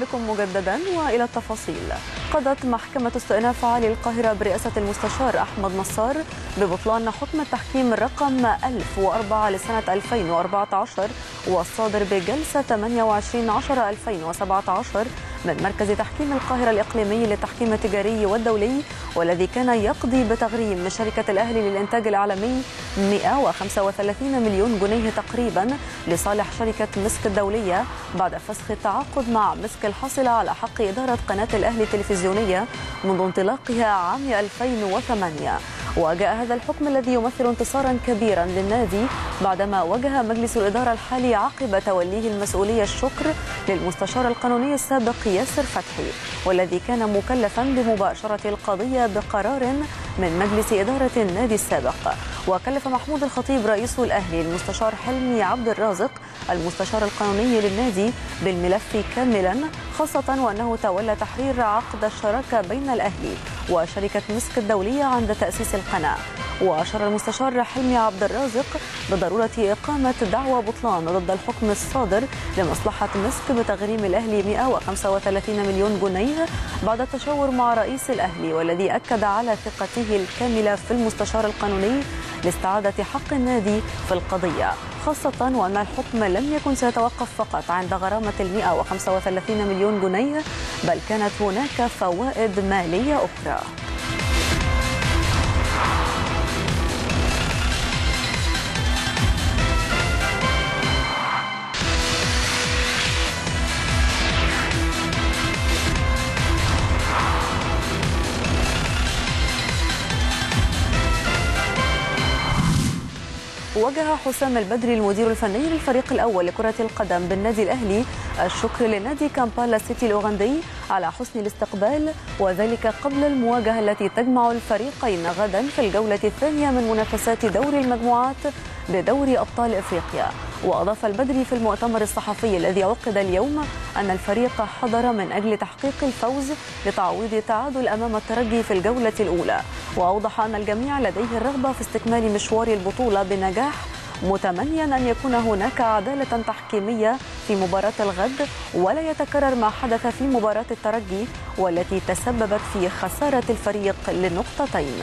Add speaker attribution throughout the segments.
Speaker 1: بكم مجددا وإلى التفاصيل. قضت محكمة استئناف عالي القاهرة برئاسة المستشار أحمد نصار ببطلان حكم التحكيم الرقم 1004 لسنة 2014 والصادر بجلسة 28 10 2017 من مركز تحكيم القاهرة الإقليمي للتحكيم التجاري والدولي والذي كان يقضي بتغريم شركة الأهلي للإنتاج العالمي 135 مليون جنيه تقريبا لصالح شركة مسك الدولية بعد فسخ التعاقد مع مسك الحاصلة على حق إدارة قناة الأهلي التلفزيونية منذ انطلاقها عام 2008 وجاء هذا الحكم الذي يمثل انتصارا كبيرا للنادي بعدما واجه مجلس الإدارة الحالي عقب توليه المسؤولية الشكر للمستشار القانوني السابق ياسر فتحي والذي كان مكلفا بمباشرة القضية بقرار من مجلس إدارة النادي السابق. وكلف محمود الخطيب رئيس الأهلي المستشار حلمي عبد الرازق المستشار القانوني للنادي بالملف كاملا خاصة وأنه تولى تحرير عقد الشراكة بين الأهلي وشركة مسك الدولية عند تأسيس القناة. وأشار المستشار حلمي عبد الرازق بضرورة إقامة دعوى بطلان ضد الحكم الصادر لمصلحة مسك بتغريم الأهلي 135 مليون جنيه بعد التشاور مع رئيس الأهلي والذي أكد على ثقته الكاملة في المستشار القانوني لاستعادة حق النادي في القضية. خاصة وأن الحكم لم يكن سيتوقف فقط عند غرامة ال 135 مليون جنيه بل كانت هناك فوائد مالية أخرى. وجه حسام البدري المدير الفني للفريق الأول لكرة القدم بالنادي الأهلي الشكر لنادي كامبالا سيتي الأوغندي على حسن الاستقبال وذلك قبل المواجهة التي تجمع الفريقين غدا في الجولة الثانية من منافسات دوري المجموعات بدوري أبطال إفريقيا. وأضاف البدري في المؤتمر الصحفي الذي عقد اليوم أن الفريق حضر من أجل تحقيق الفوز لتعويض التعادل أمام الترجي في الجولة الأولى. وأوضح أن الجميع لديه الرغبة في استكمال مشوار البطولة بنجاح متمنيا أن يكون هناك عدالة تحكيمية في مباراة الغد ولا يتكرر ما حدث في مباراة الترجي والتي تسببت في خسارة الفريق لنقطتين.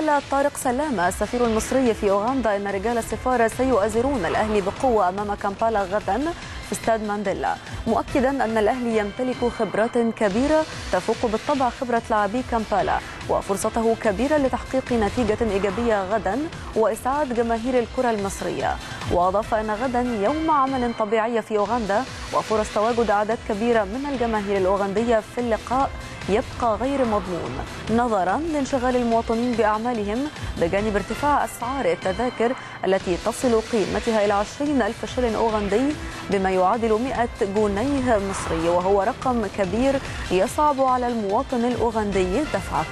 Speaker 1: قال طارق سلامة السفير المصري في أوغندا أن رجال السفارة سيؤازرون الأهلي بقوة أمام كامبالا غدا في استاد مانديلا. مؤكدا أن الأهلي يمتلك خبرات كبيرة تفوق بالطبع خبرة لاعبي كامبالا وفرصته كبيرة لتحقيق نتيجة إيجابية غدا وإسعاد جماهير الكرة المصرية. وأضاف أن غدا يوم عمل طبيعي في أوغندا وفرص تواجد أعداد كبيرة من الجماهير الأوغندية في اللقاء يبقى غير مضمون نظرا لانشغال المواطنين بأعمالهم بجانب ارتفاع أسعار التذاكر التي تصل قيمتها إلى 20 ألف شلن أوغندي بما يعادل 100 جنيه مصري وهو رقم كبير يصعب على المواطن الأوغندي دفعه.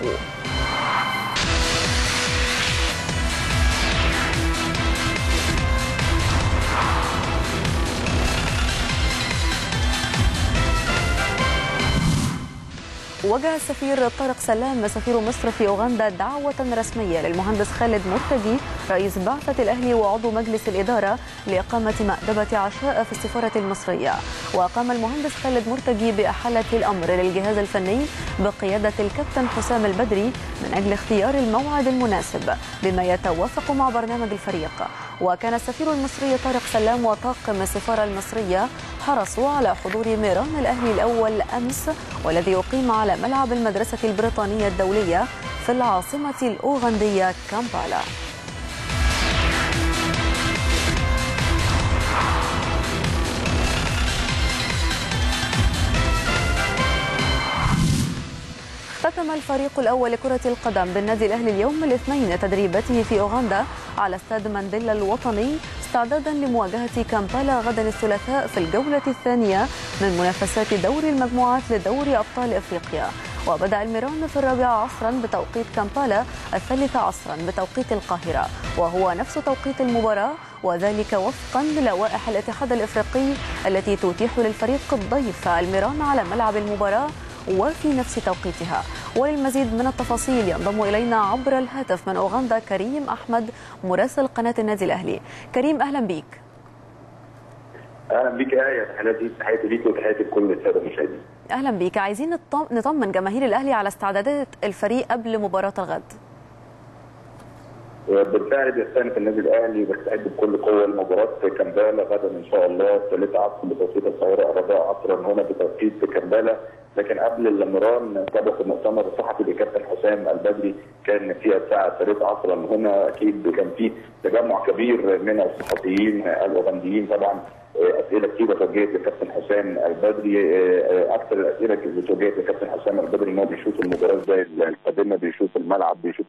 Speaker 1: وجه السفير طارق سلام سفير مصر في أوغندا دعوة رسمية للمهندس خالد مرتجي رئيس بعثة الأهلي وعضو مجلس الإدارة لإقامة مأدبة عشاء في السفارة المصرية. وقام المهندس خالد مرتجي بأحالة الأمر للجهاز الفني بقيادة الكابتن حسام البدري من أجل اختيار الموعد المناسب بما يتوافق مع برنامج الفريق. وكان السفير المصري طارق سلام وطاقم السفارة المصرية حرصوا على حضور ميران الأهلي الأول أمس والذي أقيم على ملعب المدرسة البريطانية الدولية في العاصمة الأوغندية كامبالا. ختم الفريق الأول لكرة القدم بالنادي الأهلي اليوم الاثنين تدريباته في أوغندا على استاد مانديلا الوطني استعدادا لمواجهة كامبالا غدا الثلاثاء في الجولة الثانية من منافسات دوري المجموعات لدوري أبطال إفريقيا. وبدأ الميران في الرابعة عصرا بتوقيت كامبالا الثالثة عصرا بتوقيت القاهرة وهو نفس توقيت المباراة وذلك وفقا للوائح الاتحاد الإفريقي التي تتيح للفريق الضيف الميران على ملعب المباراة وفي نفس توقيتها. وللمزيد من التفاصيل ينضم إلينا عبر الهاتف من أوغندا كريم أحمد مراسل قناة النادي الأهلي. كريم أهلا بيك.
Speaker 2: أهلا بيك آية. تحياتي تحياتي ليك وتحياتي لكل السادة المشاهدين.
Speaker 1: أهلا بيك. عايزين نطمن جماهير الأهلي على استعدادات الفريق قبل مباراة الغد.
Speaker 2: بالفعل بيستأنف النادي الأهلي بيستعد بكل قوة لمباراه كامبالا غدا إن شاء الله. الثالثه عصر بتوقيت القاهره الرابعة عصرا هنا بتوقيت كامبالا. لكن قبل المران سبق المؤتمر الصحفي لكابتن حسام البدري كان في الساعة الثالثه عصرا. هنا أكيد كان في تجمع كبير من الصحفيين الأوغنديين. طبعا أسئلة كثيره توجهت لكابتن حسام البدري. أكثر الأسئلة اللي توجهت لكابتن حسام البدري إن هو بيشوف المباراة إزاي؟ القادمه بيشوف الملعب بيشوف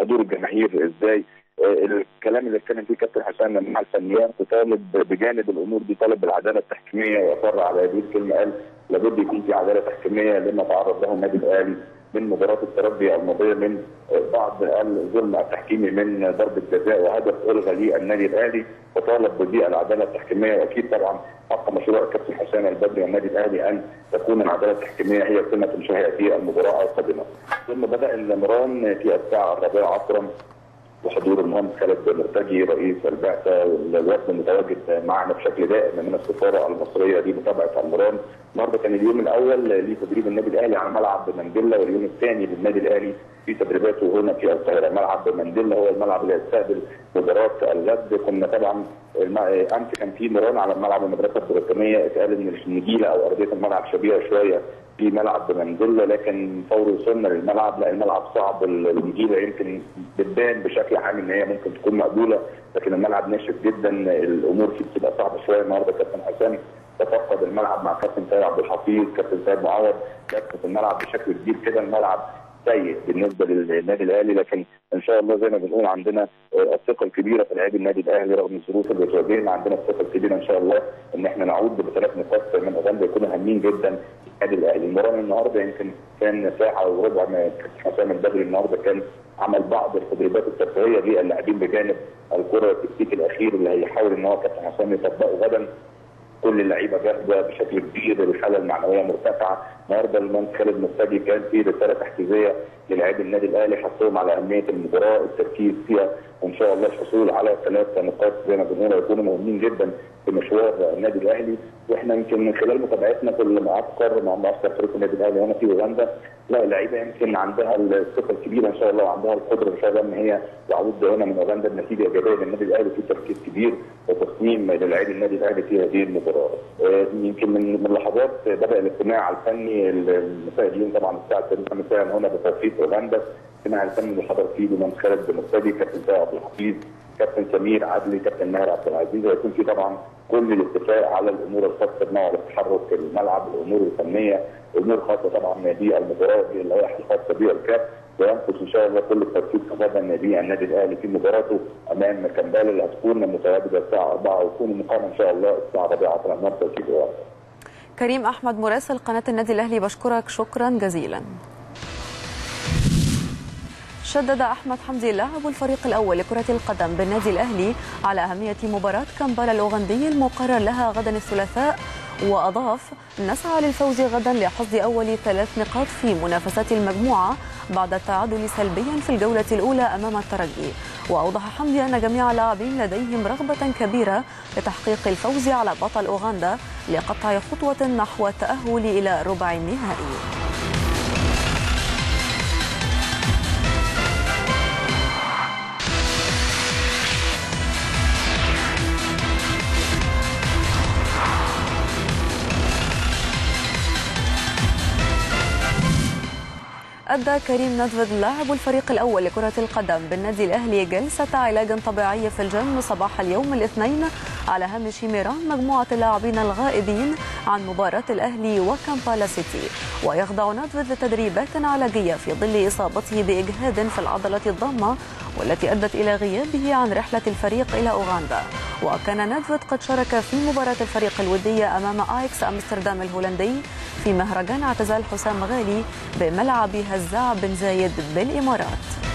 Speaker 2: حضور الجماهير إزاي؟ الكلام اللي اتكلم فيه كابتن حسام مع الفنيات طالب بجانب الأمور دي طالب بالعدالة التحكيمية وأصر على هذه الكلمة قال لابد يكون في عدالة تحكيمية لما تعرض له النادي الأهلي من مباراة الترجي الماضية من بعض الظلم التحكيمي من ضربة جزاء وهدف الغى للنادي الأهلي وطالب بالعداله التحكيمية وأكيد طبعا حق مشروع الكابتن حسام البدري والنادي الأهلي أن تكون العدالة التحكيمية هي قمه انشائها في المباراة القادمة. ثم بدأ المران في الساعة الرابعة عصرا وحضور المهندس خالد مرتجي رئيس البعثة والوفد المتواجد معنا بشكل دائم من السفارة المصرية لمتابعه المران النهارده كان اليوم الأول لتدريب النادي الأهلي على ملعب مانديلا واليوم الثاني للنادي الأهلي في تدريباته هنا في القاهرة. ملعب مانديلا هو الملعب اللي هيستقبل مباراه الغد كنا طبعا أمس كان في مران على ملعب المدرسة البريطانية اتقال إن النجيلة أو أرضية الملعب شبيهة شوية في ملعب مانديلا لكن فور وصلنا للملعب لا الملعب صعب النجيله يمكن بتبان بشكل عام إن هي ممكن تكون مقبولة لكن الملعب ناشف جدا الأمور فيه بتبقى صعبة شوية. النهارده كابتن حسام تفقد الملعب مع كابتن سيد عبد الحفيظ كابتن سيد معوض في الملعب بشكل كبير كده الملعب سيء بالنسبة للنادي الأهلي لكن إن شاء الله زي ما بنقول عندنا الثقة الكبيرة في لاعبي النادي الأهلي رغم الظروف اللي بتواجهنا عندنا الثقة الكبيرة إن شاء الله إن إحنا نعود بثلاث نقاط من أوغندا يكونوا هامين جدا النادي الأهلي. المران النهارده يمكن كان ساعه وربع ما حسام البدري النهارده كان عمل بعض التدريبات الترفيهية للاعبين بجانب الكرة التكتيك الأخير اللي هيحاول إن هو كابتن حسام يطبقه غدا. كل اللعيبة جاهزة بشكل كبير الحاله المعنوية مرتفعة. النهارده المهندس خالد مستجي كان في رسالة تحفيزية للاعبي النادي الأهلي حثهم على أهمية المباراة التركيز فيها وإن شاء الله الحصول على ثلاث نقاط زي ما بنقول هيكونوا مهمين جدا في مشوار النادي الأهلي وإحنا يمكن من خلال متابعتنا كل معسكر مع معسكر فريق النادي الأهلي هنا في أوغندا لا اللعيبة يمكن عندها الثقة الكبيرة إن شاء الله وعندها القدرة إن شاء الله إن هي تعود هنا من أوغندا بنتيجة إيجابية للنادي الأهلي في تركيز كبير وتصميم للاعبي النادي الأهلي في هذه المباراة. يمكن من من لحظات بدأ الاجتماع الفني المساء اليوم طبعا الساعة 3 مساء هنا بتوقيت اوغندا الاجتماع الفني اللي حضر فيه المهندس خالد بن مرتدي كابتن سيد عبد الحفيظ كابتن سمير عدلي كابتن ماهر عبد العزيز. هيكون في طبعا كل الاتفاق على الأمور الخاصة بنوع التحرك الملعب الأمور الفنية الأمور الخاصة طبعا بالمباراه اللوائح الخاصة بالكاف وينقص إن شاء الله كل التركيز غدا النادي النادي الأهلي في مباراته أمام كامبالا اللي هتكون متواجدة الساعة 4 ويكون المقام إن شاء الله الساعة 4 عصرا النهارده توقيت
Speaker 1: كريم أحمد مراسل قناة النادي الأهلي بشكرك شكرا جزيلا. شدد أحمد حمدي لاعب الفريق الأول لكرة القدم بالنادي الأهلي على أهمية مباراة كامبالا الأوغندي المقرر لها غدا الثلاثاء وأضاف نسعى للفوز غدا لحصد أول ثلاث نقاط في منافسات المجموعة بعد التعادل سلبيا في الجولة الأولى أمام الترجي. وأوضح حمدي أن جميع اللاعبين لديهم رغبة كبيرة لتحقيق الفوز على بطل أوغندا لقطع خطوة نحو التأهل إلى ربع النهائي. أدى كريم نيدفيد لاعب الفريق الأول لكرة القدم بالنادي الأهلي جلسة علاج طبيعي في الجيم صباح اليوم الاثنين على هامش مران مجموعة اللاعبين الغائبين عن مباراة الأهلي وكامبالا سيتي. ويخضع نيدفيد لتدريبات علاجية في ظل إصابته بإجهاد في العضلة الضامة والتي أدت إلى غيابه عن رحلة الفريق إلى أوغندا. وكان نيدفيد قد شارك في مباراة الفريق الودية أمام أياكس أمستردام الهولندي في مهرجان اعتزال حسام غالي بملعب هزاع بن زايد بالإمارات.